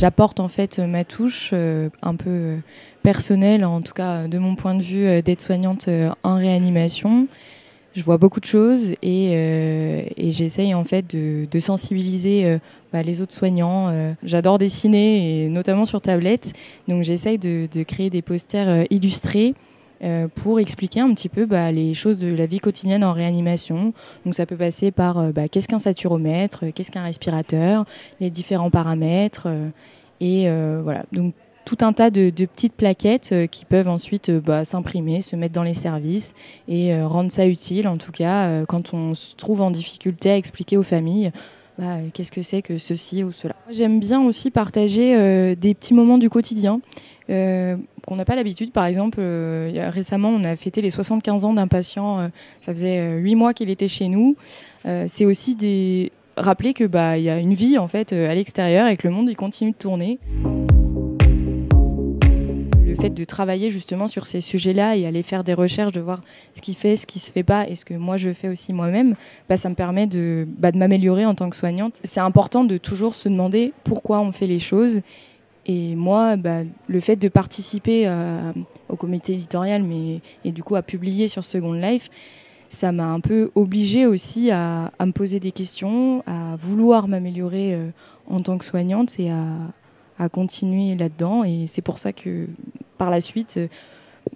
j'apporte en fait ma touche un peu personnelle, en tout cas de mon point de vue d'aide-soignante en réanimation. Je vois beaucoup de choses et, euh, j'essaye en fait de, sensibiliser euh, bah, les autres soignants. Euh, j'adore dessiner et notamment sur tablette, donc j'essaye de, créer des posters euh, pour expliquer un petit peu bah, les choses de la vie quotidienne en réanimation. Donc ça peut passer par bah, qu'est-ce qu'un saturomètre, qu'est-ce qu'un respirateur, les différents paramètres. et voilà. Donc tout un tas de, petites plaquettes euh, qui peuvent ensuite euh, bah, s'imprimer, se mettre dans les services et euh, rendre ça utile, en tout cas quand on se trouve en difficulté à expliquer aux familles. Qu'est-ce que c'est que ceci ou cela. J'aime bien aussi partager des petits moments du quotidien qu'on n'a pas l'habitude. Par exemple, récemment, on a fêté les 75 ans d'un patient. ça faisait 8 mois qu'il était chez nous. c'est aussi des rappeler que bah y a une vie en fait à l'extérieur et que le monde il continue de tourner fait de travailler justement sur ces sujets-là et aller faire des recherches, de voir ce qui fait, ce qui se fait pas et ce que moi je fais aussi moi-même, bah, ça me permet de, bah, de m'améliorer en tant que soignante. C'est important de toujours se demander pourquoi on fait les choses. Et moi, bah, le fait de participer euh, au comité éditorial mais, et du coup à publier sur Second Life, ça m'a un peu obligée aussi à, me poser des questions, à vouloir m'améliorer euh, en tant que soignante et à, continuer là-dedans. Et c'est pour ça que par la suite, euh,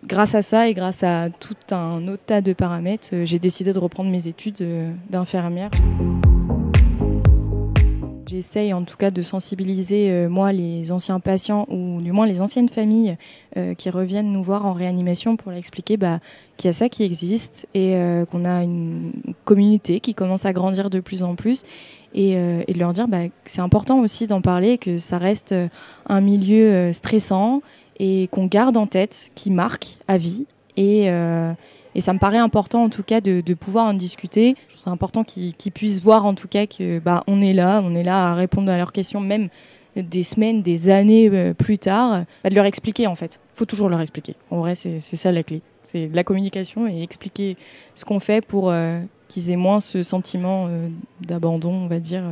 grâce à ça et grâce à tout un autre tas de paramètres, j'ai décidé de reprendre mes études d'infirmière. J'essaye en tout cas de sensibiliser moi les anciens patients ou du moins les anciennes familles qui reviennent nous voir en réanimation pour leur expliquer bah, qu'il y a ça qui existe et qu'on a une communauté qui commence à grandir de plus en plus et, de leur dire bah, que c'est important aussi d'en parler, que ça reste un milieu stressant et qu'on garde en tête, qui marque à vie. Euh, et ça me paraît important en tout cas de, pouvoir en discuter. C'est important qu'ils puissent voir en tout cas que bah, on est là, on est là à répondre à leurs questions, même des semaines, des années euh, plus tard, de leur expliquer en fait. Il faut toujours leur expliquer. En vrai, c'est ça la clé. C'est la communication et expliquer ce qu'on fait pour euh, qu'ils aient moins ce sentiment euh, d'abandon, on va dire.